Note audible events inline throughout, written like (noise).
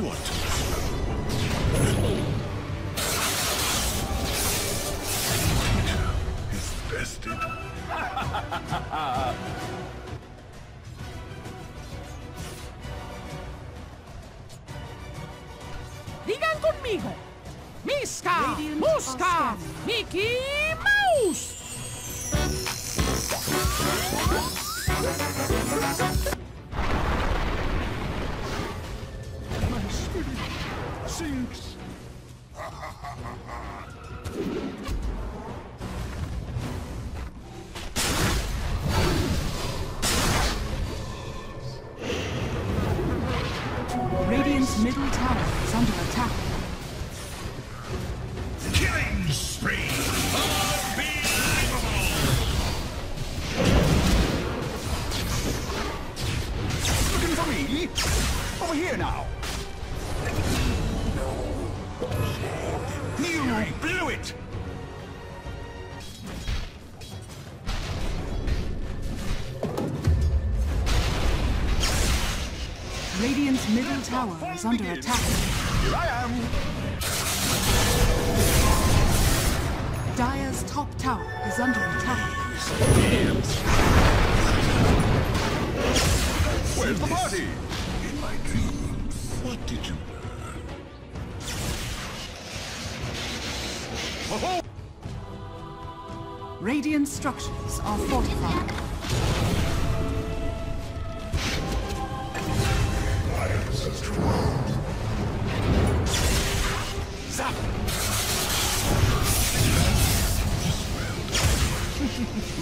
What? Is bested. Digan conmigo. Miska, Muska, Mickey Mouse. Sinks. Radiant's middle tower is under attack. Killing spree. Unbelievable! Looking for me? Over here now. You blew it! Radiant's middle tower is under attack. Here I am. Dire's top tower is under attack. Where's the party? In my dreams, what did you Radiant structures are fortified. Zap!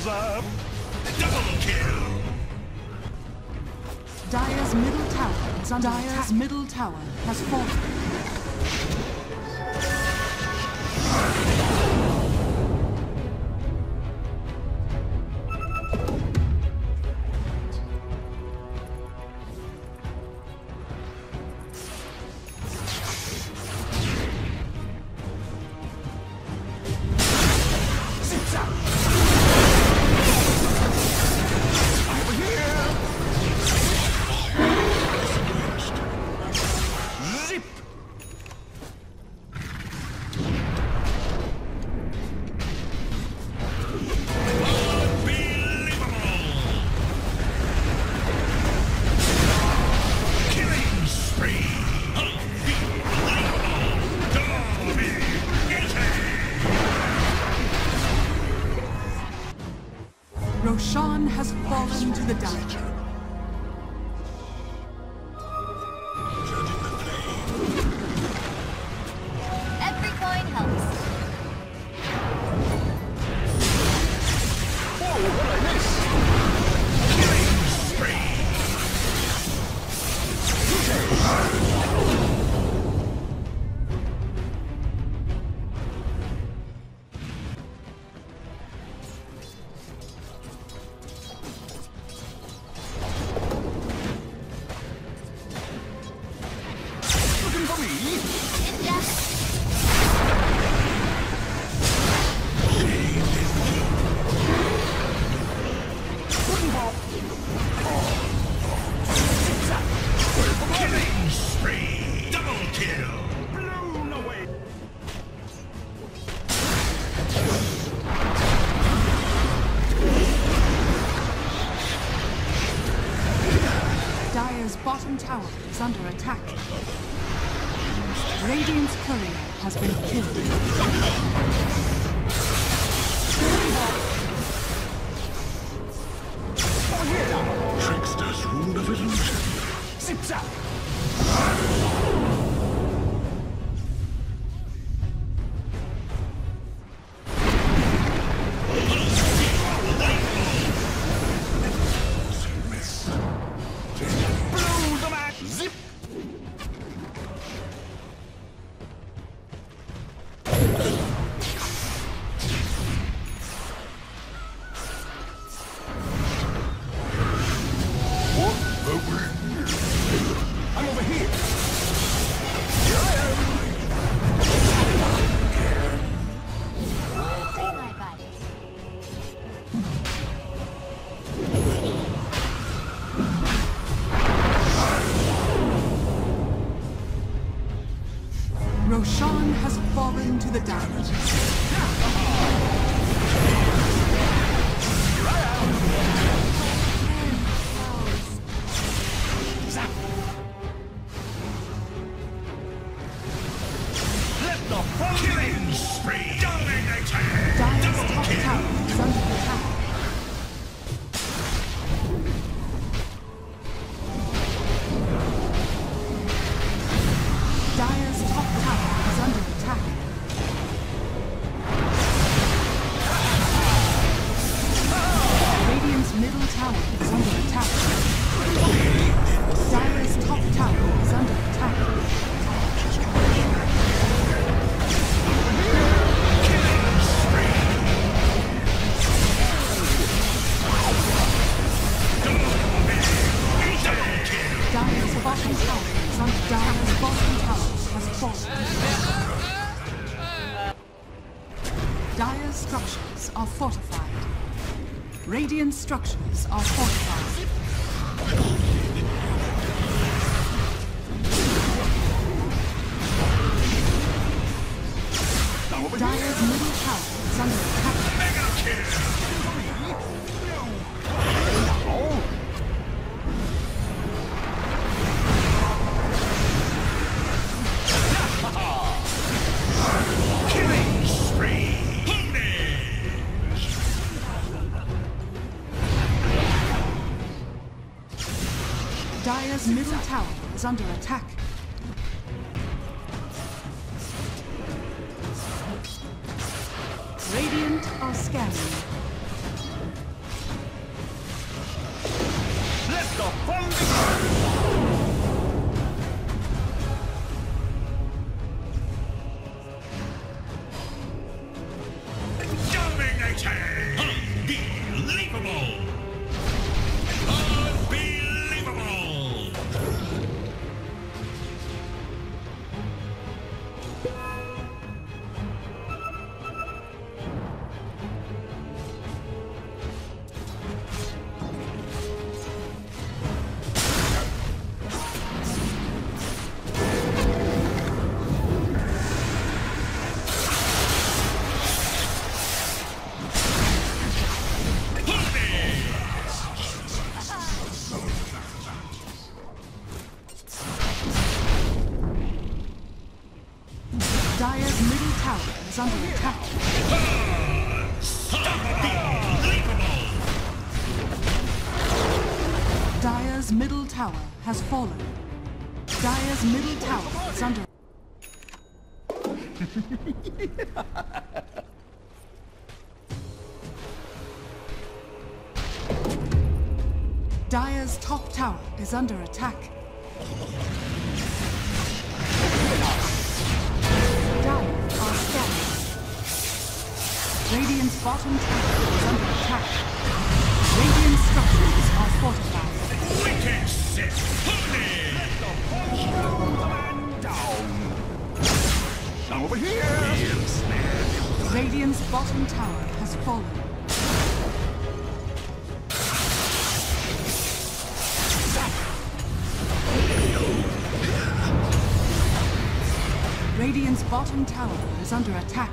Zap! double kill. Dire's middle tower middle tower has fallen. Has been killed. Over here now! Trickster's rule of illusion. Zip zap! Structures are fortified. Radiant structures are fortified. Dire's middle tower is under attack. Killing Dire's middle tower is under attack. Radiant are scanning. Let the fun Dire's middle tower has fallen. Dire's middle tower is under (laughs) Dire's top tower is under attack. Radiant's bottom tower is under attack. Radiant structures are fortified. Wicked sick. Now over here! Radiant's bottom tower has fallen. Radiant's bottom tower is under attack.